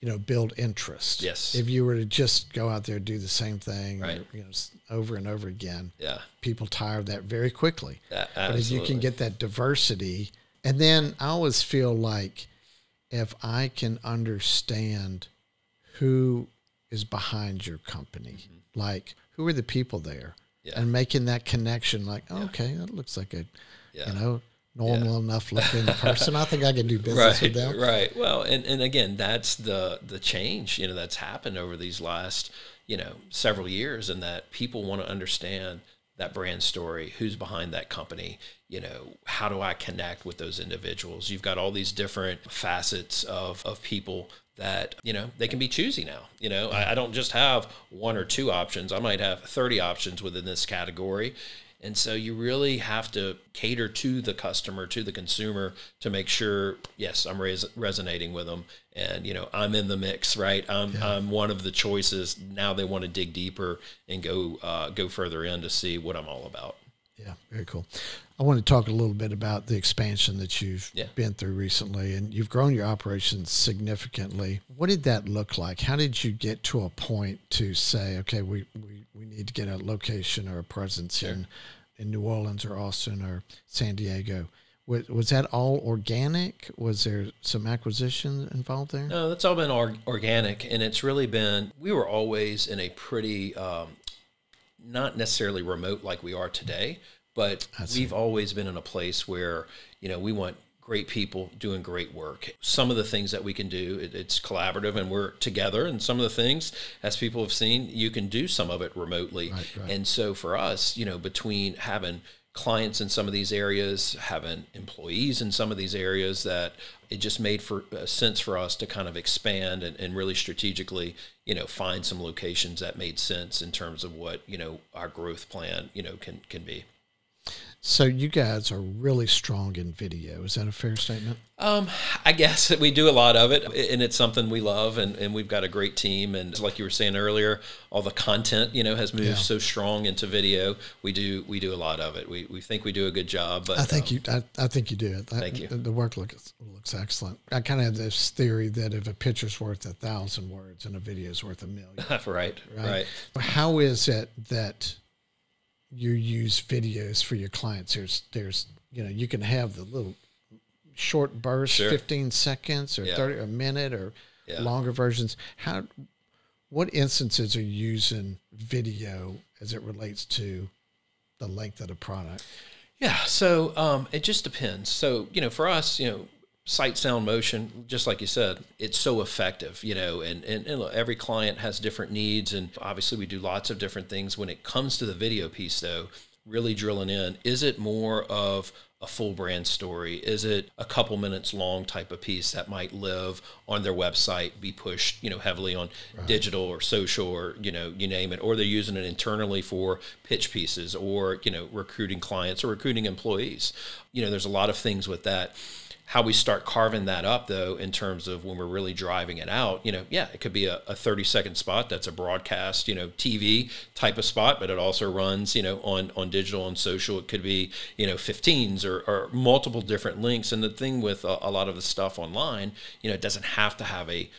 you know, build interest. Yes. If you were to just go out there and do the same thing, right. you know, over and over again, yeah, people tire of that very quickly. Yeah, but if you can get that diversity, and then I always feel like if I can understand who is behind your company, mm-hmm. like who are the people there, yeah. and making that connection, like oh, okay, that looks like a, you know, normal yeah. enough looking person. I think I can do business right, with them. Right. Well, and, and again, that's the the change you know that's happened over these last you know several years, and that people want to understand that brand story who's behind that company you know how do i connect with those individuals you've got all these different facets of, of people that you know they can be choosy now you know I, I don't just have one or two options i might have 30 options within this category and so you really have to cater to the customer, to the consumer to make sure, yes, I'm res- resonating with them. And, you know, I'm in the mix, right? I'm, yeah. I'm one of the choices. Now they want to dig deeper and go, uh, go further in to see what I'm all about. Yeah, very cool. I want to talk a little bit about the expansion that you've yeah. been through recently, and you've grown your operations significantly. What did that look like? How did you get to a point to say, okay, we, we, we need to get a location or a presence sure. in, in New Orleans or Austin or San Diego? Was, was that all organic? Was there some acquisition involved there? No, that's all been or- organic, and it's really been. We were always in a pretty, um, not necessarily remote like we are today, but we've always been in a place where, you know, we want great people doing great work. Some of the things that we can do, it, it's collaborative and we're together. And some of the things, as people have seen, you can do some of it remotely. Right, right. And so for us, you know, between having clients in some of these areas, having employees in some of these areas, that it just made for uh, sense for us to kind of expand and, and really strategically, you know, find some locations that made sense in terms of what you know our growth plan, you know, can can be. So you guys are really strong in video. Is that a fair statement? Um, I guess we do a lot of it, and it's something we love, and, and we've got a great team. And like you were saying earlier, all the content you know has moved yeah. so strong into video. We do we do a lot of it. We, we think we do a good job. But I think um, you I, I, think you do it. Thank you. The work looks looks excellent. I kind of have this theory that if a picture's worth a thousand words and a video's worth a million. right, right. Right. How is it that you use videos for your clients. There's there's you know you can have the little short bursts, sure. 15 seconds or yeah. 30 a minute or yeah. longer versions. How what instances are you using video as it relates to the length of the product? Yeah, so um, it just depends. So you know, for us, you know, sight sound motion just like you said it's so effective you know and, and, and every client has different needs and obviously we do lots of different things. When it comes to the video piece though really drilling in is it more of a full brand story? Is it a couple minutes long type of piece that might live on their website be pushed you know heavily on right. digital or social or you know you name it or they're using it internally for pitch pieces or you know recruiting clients or recruiting employees? You know there's a lot of things with that how we start carving that up though in terms of when we're really driving it out you know yeah it could be a, a 30 second spot that's a broadcast you know tv type of spot but it also runs you know on on digital and social it could be you know 15s or, or multiple different links and the thing with a, a lot of the stuff online you know it doesn't have to have a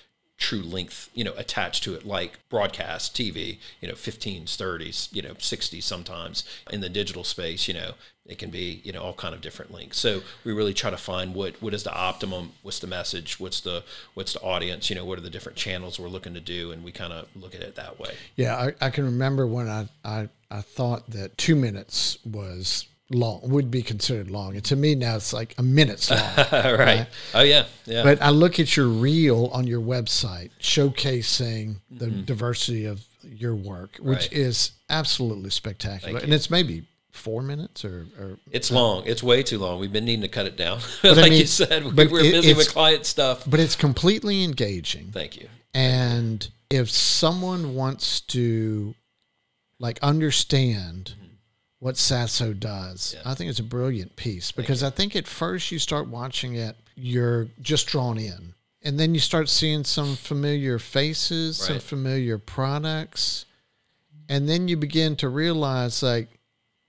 true length, you know, attached to it, like broadcast TV, you know, 15s, 30s, you know, 60s sometimes. In the digital space, you know, it can be, you know, all kind of different links. So we really try to find what what is the optimum, what's the message, what's the what's the audience, you know, what are the different channels we're looking to do, and we kind of look at it that way. Yeah, I, I can remember when I, I I thought that two minutes was long would be considered long and to me now it's like a minute's long right. right. oh yeah yeah but i look at your reel on your website showcasing the mm-hmm. diversity of your work which right. is absolutely spectacular and it's maybe four minutes or, or it's long it's way too long we've been needing to cut it down like I mean, you said we, we're it, busy with client stuff but it's completely engaging thank you and if someone wants to like understand mm-hmm. what Sasso does. Yeah. I think it's a brilliant piece because I think at first you start watching it, you're just drawn in. And then you start seeing some familiar faces, right. some familiar products. And then you begin to realize like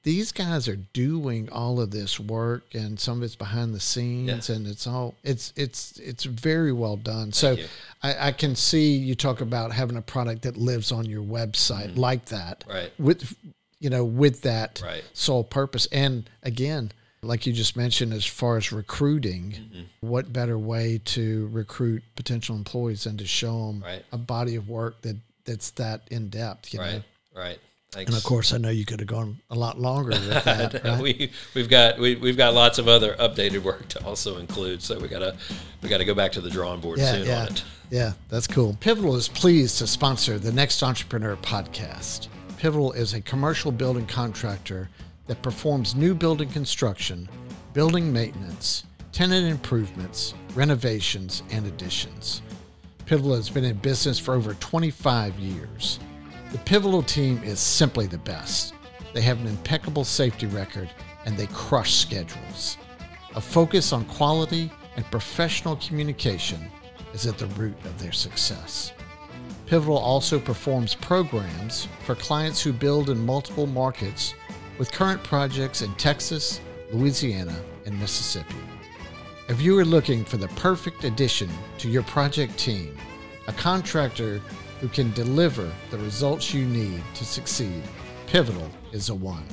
these guys are doing all of this work and some of it's behind the scenes yeah. and it's all it's it's it's very well done. Thank so I, I, can see you talk about having a product that lives on your website mm-hmm. like that. Right. With you know, with that right. sole purpose. And again, like you just mentioned, as far as recruiting, mm-hmm. what better way to recruit potential employees than to show them right. a body of work that that's that in depth, you right. know? Right. Thanks. And of course, I know you could have gone a lot longer with that. right? we we've got we, we've got lots of other updated work to also include, so we gotta we gotta go back to the drawing board yeah, soon yeah. on it. Yeah, that's cool. Pivotal is pleased to sponsor the Next Entrepreneur podcast. Pivotal is a commercial building contractor that performs new building construction, building maintenance, tenant improvements, renovations, and additions. Pivotal has been in business for over 25 years. The Pivotal team is simply the best. They have an impeccable safety record and they crush schedules. A focus on quality and professional communication is at the root of their success. Pivotal also performs programs for clients who build in multiple markets with current projects in Texas, Louisiana, and Mississippi. If you are looking for the perfect addition to your project team, a contractor who can deliver the results you need to succeed, Pivotal is a one.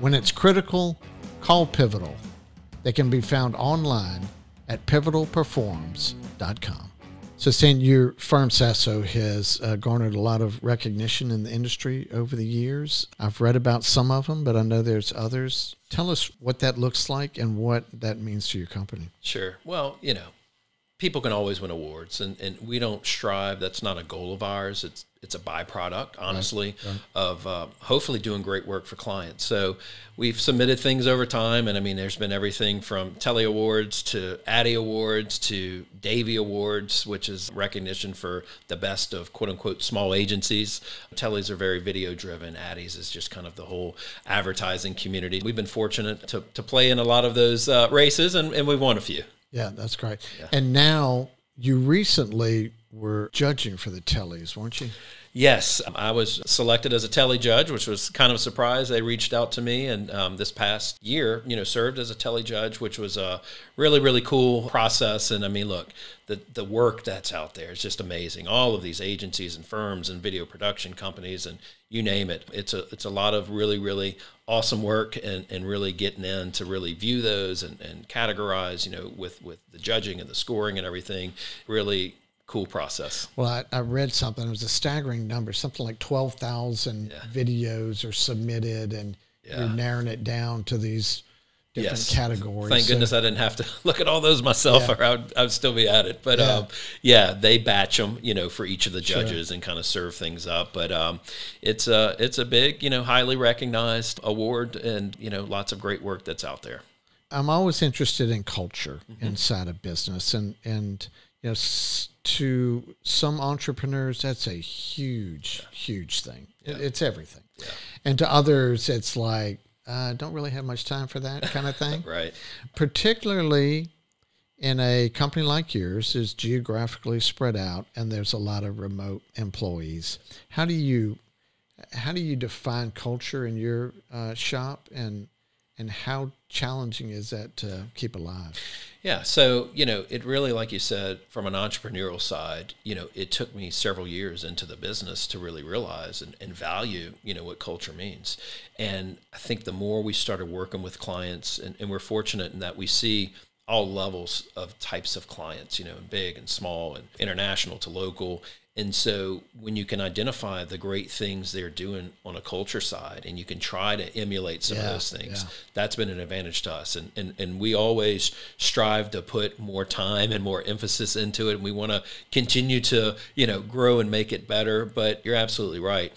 When it's critical, call Pivotal. They can be found online at pivotalperforms.com. So, Stan, your firm Sasso has uh, garnered a lot of recognition in the industry over the years. I've read about some of them, but I know there's others. Tell us what that looks like and what that means to your company. Sure. Well, you know, people can always win awards, and, and we don't strive. That's not a goal of ours. It's it's a byproduct, honestly, right, right. of uh, hopefully doing great work for clients. So we've submitted things over time, and I mean, there's been everything from Telly Awards to Addy Awards to Davy Awards, which is recognition for the best of quote unquote small agencies. Tellys are very video driven. Addies is just kind of the whole advertising community. We've been fortunate to, to play in a lot of those uh, races, and, and we've won a few. Yeah, that's great. Yeah. And now you recently were judging for the Tellys, weren't you? Yes, I was selected as a telly judge, which was kind of a surprise. They reached out to me, and um, this past year, you know, served as a telly judge, which was a really, really cool process. And I mean, look, the the work that's out there is just amazing. All of these agencies and firms and video production companies and you name it. It's a it's a lot of really, really awesome work, and, and really getting in to really view those and, and categorize, you know, with with the judging and the scoring and everything. Really cool process. Well, I, I, read something. It was a staggering number. Something like twelve thousand yeah. videos are submitted, and yeah. you're narrowing it down to these different yes. categories. Thank so, goodness I didn't have to look at all those myself, yeah. or I would, I would, still be at it. But yeah. Um, yeah, they batch them, you know, for each of the judges sure. and kind of serve things up. But um, it's a it's a big, you know, highly recognized award, and you know, lots of great work that's out there. I'm always interested in culture mm-hmm. inside of business, and and you know to some entrepreneurs, that's a huge, yeah. huge thing. Yeah. it's everything. Yeah. And to others, it's like, uh, don't really have much time for that kind of thing. right. Particularly in a company like yours is geographically spread out and there's a lot of remote employees. How do you how do you define culture in your uh, shop and and how challenging is that to keep alive? Yeah, so you know, it really, like you said, from an entrepreneurial side, you know, it took me several years into the business to really realize and, and value, you know, what culture means. And I think the more we started working with clients, and, and we're fortunate in that we see all levels of types of clients, you know, and big and small and international to local. And so when you can identify the great things they're doing on a culture side and you can try to emulate some yeah, of those things, yeah. that's been an advantage to us. And, and, and we always strive to put more time and more emphasis into it. And we want to continue to, you know, grow and make it better. But you're absolutely right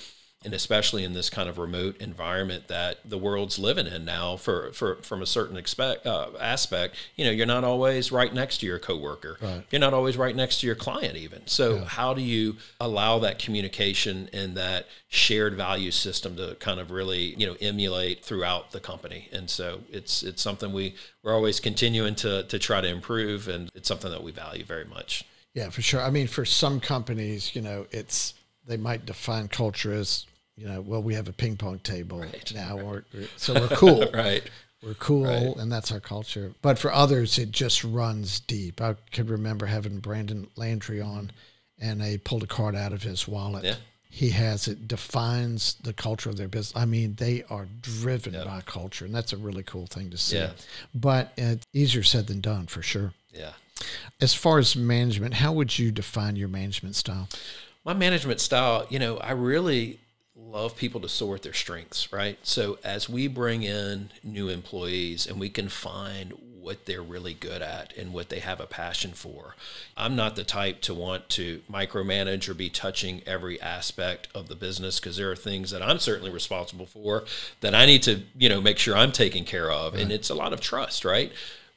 and especially in this kind of remote environment that the world's living in now for, for from a certain expect, uh, aspect you know you're not always right next to your coworker. Right. you're not always right next to your client even. So yeah. how do you allow that communication and that shared value system to kind of really you know emulate throughout the company? And so it's it's something we we're always continuing to to try to improve and it's something that we value very much. Yeah for sure. I mean for some companies you know it's they might define culture as you know, well, we have a ping pong table right. now, or so we're cool, right? We're cool, right. and that's our culture. But for others, it just runs deep. I could remember having Brandon Landry on, and they pulled a card out of his wallet. Yeah. He has it defines the culture of their business. I mean, they are driven yep. by culture, and that's a really cool thing to see. Yeah. But it's easier said than done for sure. Yeah. As far as management, how would you define your management style? My management style, you know, I really love people to sort their strengths, right? So as we bring in new employees and we can find what they're really good at and what they have a passion for. I'm not the type to want to micromanage or be touching every aspect of the business because there are things that I'm certainly responsible for that I need to, you know, make sure I'm taking care of. Right. And it's a lot of trust, right?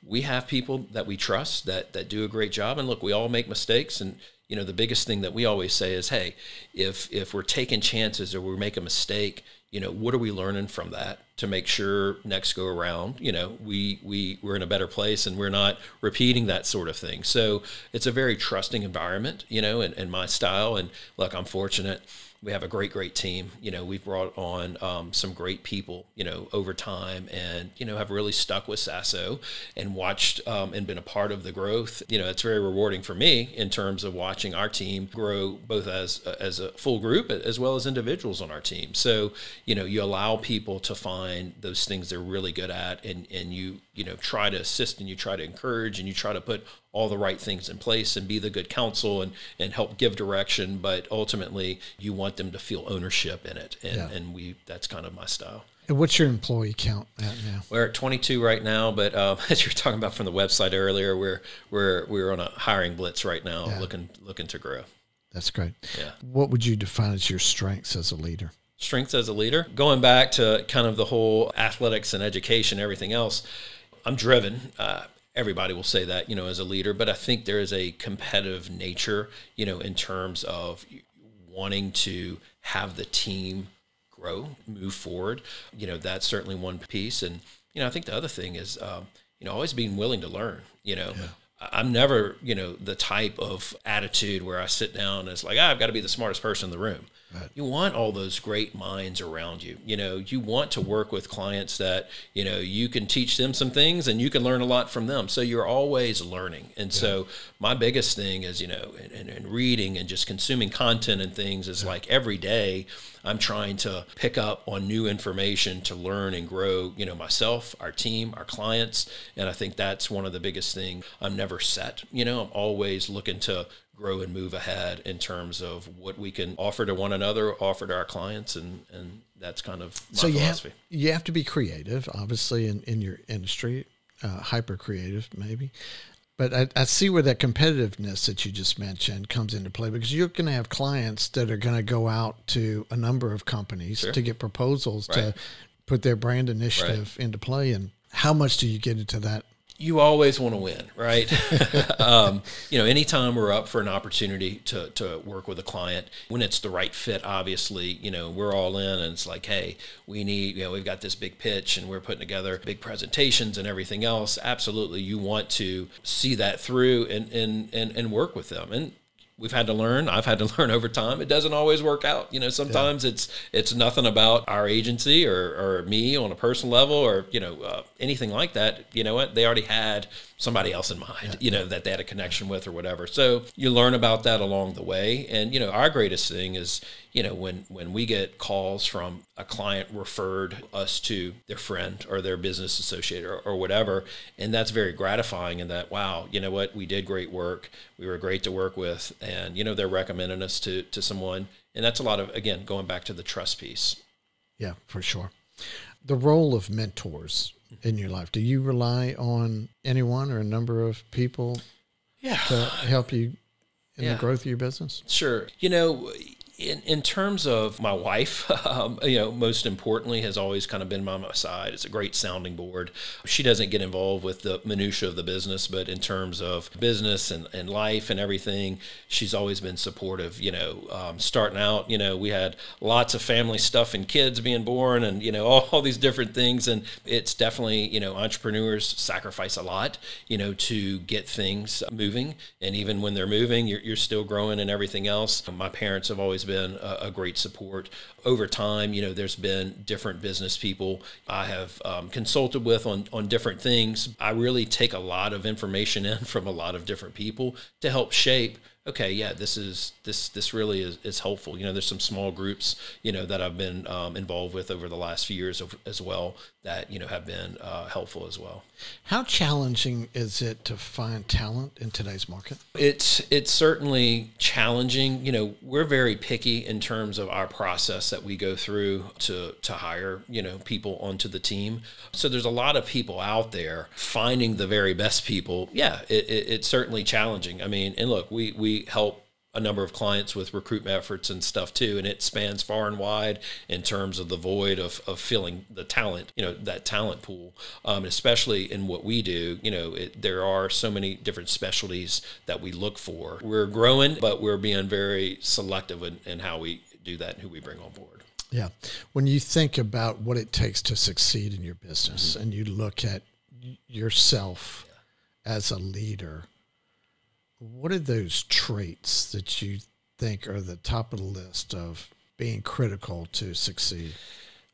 We have people that we trust that that do a great job and look, we all make mistakes and you know the biggest thing that we always say is hey if if we're taking chances or we make a mistake you know what are we learning from that to make sure next go around? You know we we we're in a better place and we're not repeating that sort of thing. So it's a very trusting environment you know and, in my style. And look i'm fortunate we have a great, great team. You know, we've brought on um, some great people, you know, over time and, you know, have really stuck with Sasso and watched um, and been a part of the growth. You know, it's very rewarding for me in terms of watching our team grow both as, as a full group as well as individuals on our team. So, you know, you allow people to find those things they're really good at and, and you, you know, try to assist and you try to encourage and you try to put all the right things in place and be the good counsel and, and help give direction. But ultimately, you want them to feel ownership in it. And, yeah. and we that's kind of my style. And what's your employee count at now? We're at 22 right now, but uh, as you were talking about from the website earlier, we're we're we're on a hiring blitz right now, yeah. looking looking to grow. That's great. Yeah. What would you define as your strengths as a leader? Strengths as a leader, going back to kind of the whole athletics and education, everything else. I'm driven. Uh, everybody will say that, you know, as a leader, but I think there is a competitive nature, you know, in terms of wanting to have the team grow, move forward. You know, that's certainly one piece. And, you know, I think the other thing is, um, you know, always being willing to learn, you know. Yeah. I'm never, you know, the type of attitude where I sit down and it's like, ah, I've got to be the smartest person in the room. Right. You want all those great minds around you. You know, you want to work with clients that, you know, you can teach them some things and you can learn a lot from them. So you're always learning. And yeah. so my biggest thing is, you know, and, in, reading and just consuming content and things is yeah. like every day I'm trying to pick up on new information to learn and grow, you know, myself, our team, our clients. And I think that's one of the biggest things. I'm never set. You know, I'm always looking to grow and move ahead in terms of what we can offer to one another, offer to our clients, and and that's kind of so you philosophy. Have, you have to be creative, obviously, in in your industry, uh, hyper creative maybe. But I, I, see where that competitiveness that you just mentioned comes into play because you're going to have clients that are going to go out to a number of companies sure. to get proposals right. to put their brand initiative right. into play. And how much do you get into that you always want to win, right? um, you know, anytime we're up for an opportunity to, to work with a client, when it's the right fit, obviously, you know, we're all in and it's like, hey, we need, you know, we've got this big pitch and we're putting together big presentations and everything else. Absolutely, you want to see that through and, and, and, and work with them. And we've had to learn. I've had to learn over time. It doesn't always work out. You know, sometimes yeah. it's it's nothing about our agency or, or me on a personal level or you know uh, anything like that. You know what? They already had somebody else in mind, yeah. you know, that they had a connection with or whatever. So you learn about that along the way. And, you know, our greatest thing is, you know, when, when we get calls from a client referred us to their friend or their business associate or, or whatever. And that's very gratifying in that, wow, you know what, we did great work. We were great to work with. And, you know, they're recommending us to, to someone. And that's a lot of, again, going back to the trust piece. Yeah, for sure. The role of mentors in your life? Do you rely on anyone or a number of people yeah. to help you in yeah. the growth of your business? Sure. You know, in, in terms of my wife, um, you know, most importantly, has always kind of been by my side. It's a great sounding board. She doesn't get involved with the minutia of the business, but in terms of business and, and life and everything, she's always been supportive. You know, um, starting out, you know, we had lots of family stuff and kids being born and, you know, all, all these different things. And it's definitely, you know, entrepreneurs sacrifice a lot, you know, to get things moving. And even when they're moving, you're, you're still growing and everything else. My parents have always been a, a, great support. Over time, you know, there's been different business people I have um, consulted with on, on different things. I really take a lot of information in from a lot of different people to help shape okay, yeah, this is this this really is, is helpful. You know, there's some small groups, you know, that I've been um, involved with over the last few years of, as well that you know have been uh, helpful as well. How challenging is it to find talent in today's market? It's it's certainly challenging. You know, we're very picky in terms of our process that we go through to to hire you know people onto the team. So there's a lot of people out there finding the very best people. Yeah, it, it, it's certainly challenging. I mean, and look, we we help a number of clients with recruitment efforts and stuff too and it spans far and wide in terms of the void of, of filling the talent you know that talent pool um, especially in what we do you know it, there are so many different specialties that we look for we're growing but we're being very selective in, in how we do that and who we bring on board yeah when you think about what it takes to succeed in your business mm-hmm. and you look at yourself yeah. as a leader what are those traits that you think are the top of the list of being critical to succeed?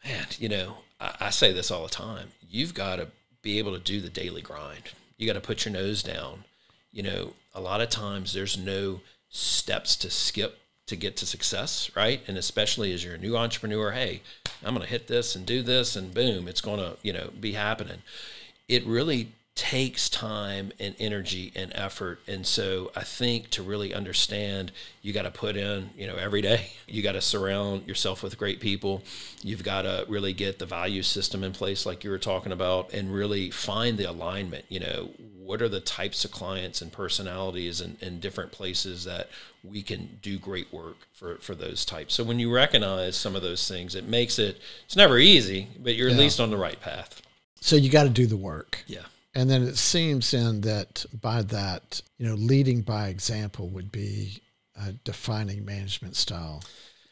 Man, you know, I, I say this all the time. You've got to be able to do the daily grind. You got to put your nose down. You know, a lot of times there's no steps to skip to get to success, right? And especially as you're a new entrepreneur, hey, I'm going to hit this and do this and boom, it's going to, you know, be happening. It really takes time and energy and effort. And so i think to really understand you got to put in you know every day you got to surround yourself with great people. You've got to really get the value system in place like you were talking about and really find the alignment. You know what are the types of clients and personalities and, and different places that we can do great work for, for those types? So when you recognize some of those things it makes it it's never easy but you're yeah. at least on the right path. So you got to do the work. Yeah and then it seems then that by that, you know, leading by example would be a defining management style.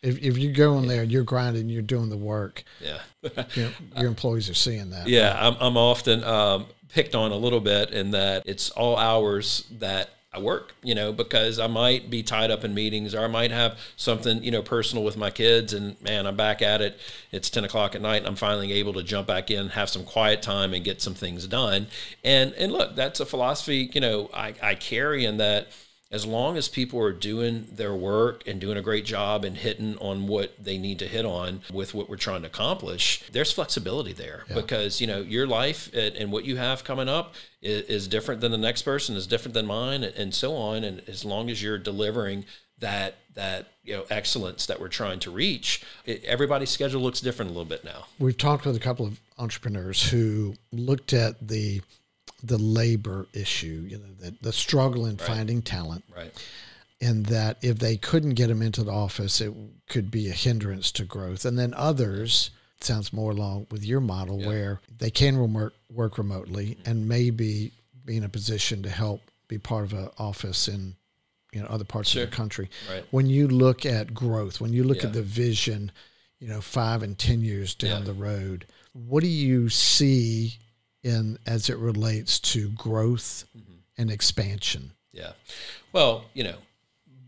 If, if you go in yeah. there, you're grinding, you're doing the work. Yeah, you know, your employees are seeing that. Yeah, I'm, I'm often um, picked on a little bit in that it's all hours that I work, you know, because I might be tied up in meetings or I might have something, you know, personal with my kids. And man, I'm back at it. It's 10 o'clock at night. And I'm finally able to jump back in, have some quiet time and get some things done. And, and look, that's a philosophy, you know, I, I carry in that as long as people are doing their work and doing a great job and hitting on what they need to hit on with what we're trying to accomplish, there's flexibility there yeah. because you know your life and what you have coming up is, different than the next person, is different than mine, and so on. And as long as you're delivering that that you know excellence that we're trying to reach, it, everybody's schedule looks different a little bit now. We've talked with a couple of entrepreneurs who looked at the the labor issue, you know, the, the struggle in right. finding talent. Right. And that if they couldn't get them into the office, it could be a hindrance to growth. And then others, sounds more along with your model, yeah. where they can work, work remotely mm-hmm. and maybe be in a position to help be part of an office in you know other parts sure. of the country. Right. When you look at growth, when you look yeah. at the vision, you know, five and ten years down yeah. the road, what do you see in as it relates to growth mm-hmm. and expansion. Yeah. Well, you know,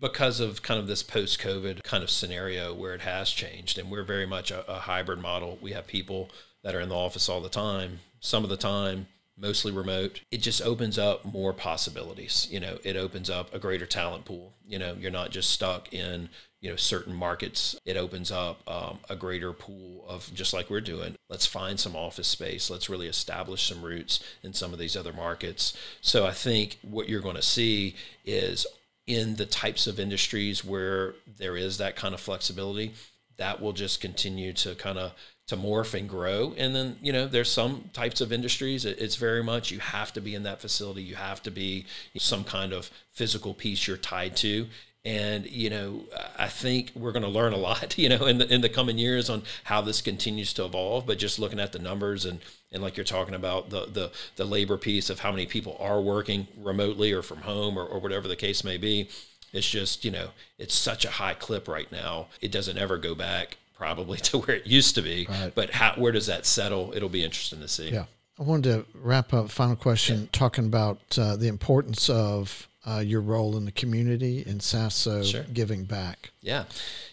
because of kind of this post COVID kind of scenario where it has changed, and we're very much a, a, hybrid model. We have people that are in the office all the time, some of the time, mostly remote. It just opens up more possibilities. You know, it opens up a greater talent pool. You know, you're not just stuck in you know certain markets it opens up um, a greater pool of just like we're doing let's find some office space let's really establish some roots in some of these other markets so i think what you're going to see is in the types of industries where there is that kind of flexibility that will just continue to kind of to morph and grow. And then you know there's some types of industries. It's very much you have to be in that facility. You have to be some kind of physical piece you're tied to. And you know i think we're going to learn a lot you know in the in the coming years on how this continues to evolve. But just looking at the numbers and and like you're talking about the the the labor piece of how many people are working remotely or from home or, or whatever the case may be it's just you know it's such a high clip right now. It doesn't ever go back probably to where it used to be right. but how where does that settle it'll be interesting to see yeah i wanted to wrap up final question yeah. talking about uh, the importance of uh, your role in the community and Sasso Sure. giving back. Yeah.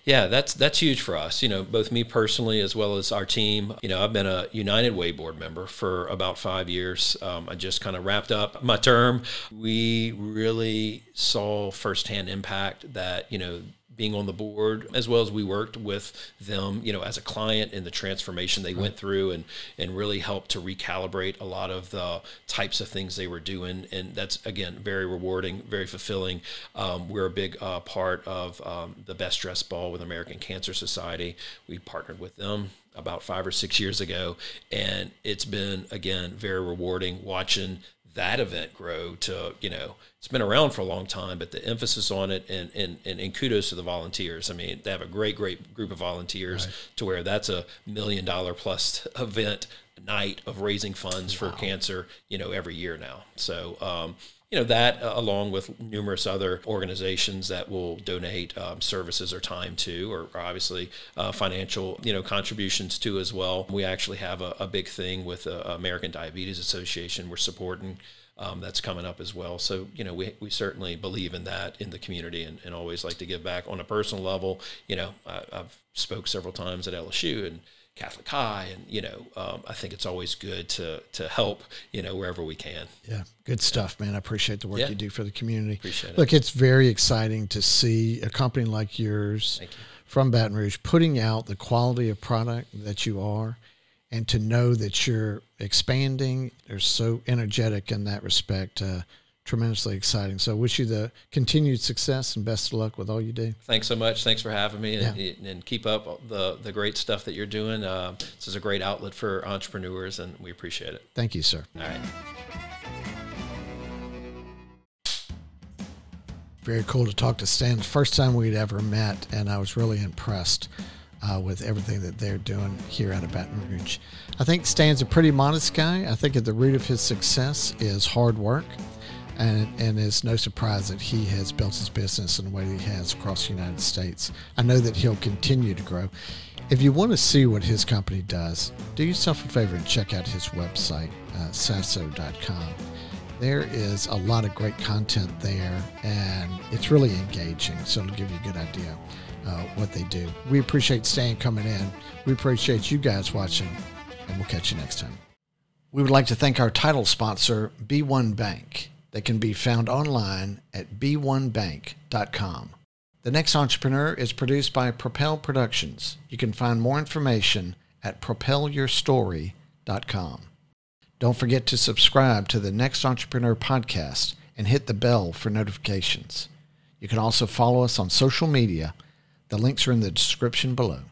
Yeah, that's that's huge for us. You know, both me personally as well as our team. You know, I've been a United Way board member for about five years. Um, I just kind of wrapped up my term. We really saw firsthand impact that you know being on the board as well as we worked with them you know as a client in the transformation they went through and and really helped to recalibrate a lot of the types of things they were doing. And that's again very rewarding very fulfilling. Um, we're a big uh, part of um, the best dressed ball with american cancer society. We partnered with them about five or six years ago. And it's been again very rewarding watching that event grow to you know it's been around for a long time but the emphasis on it and and, and, and kudos to the volunteers. I mean they have a great great group of volunteers to where that's a million dollar plus event night of raising funds for cancer you know every year now. So um, you know that uh, along with numerous other organizations that will donate um, services or time to or, obviously uh, financial you know contributions to as well. We actually have a, a big thing with the american diabetes association we're supporting um, that's coming up as well. So you know we, we certainly believe in that in the community and, and always like to give back on a personal level. You know I, i've spoke several times at lsu and Catholic High, and you know, um, I think it's always good to to help, you know, wherever we can. Yeah, good stuff, man. I appreciate the work Yeah. you do for the community. Appreciate it. Look, it's very exciting to see a company like yours you. from Baton Rouge putting out the quality of product that you are and to know that you're expanding. They're so energetic in that respect. Uh, tremendously exciting. So, wish you the continued success and best of luck with all you do. Thanks so much. Thanks for having me, and, and keep up the the great stuff that you're doing. Uh, this is a great outlet for entrepreneurs, and we appreciate it. Thank you, sir. All right. Very cool to talk to Stan. First time we'd ever met, and I was really impressed uh, with everything that they're doing here out of Baton Rouge. I think Stan's a pretty modest guy. I think at the root of his success is hard work, and and it's no surprise that he has built his business in the way that he has across the United States. I know that he'll continue to grow. If you want to see what his company does, do yourself a favor and check out his website, uh, sasso.com there is a lot of great content there and it's really engaging so it'll give you a good idea uh, what they do. We appreciate stan coming in. We appreciate you guys watching and we'll catch you next time. We would like to thank our title sponsor b1 bank that can be found online at b1bank.com the next entrepreneur is produced by propel productions you can find more information at propelyourstory.com don't forget to subscribe to the Next Entrepreneur podcast and hit the bell for notifications. You can also follow us on social media. The links are in the description below.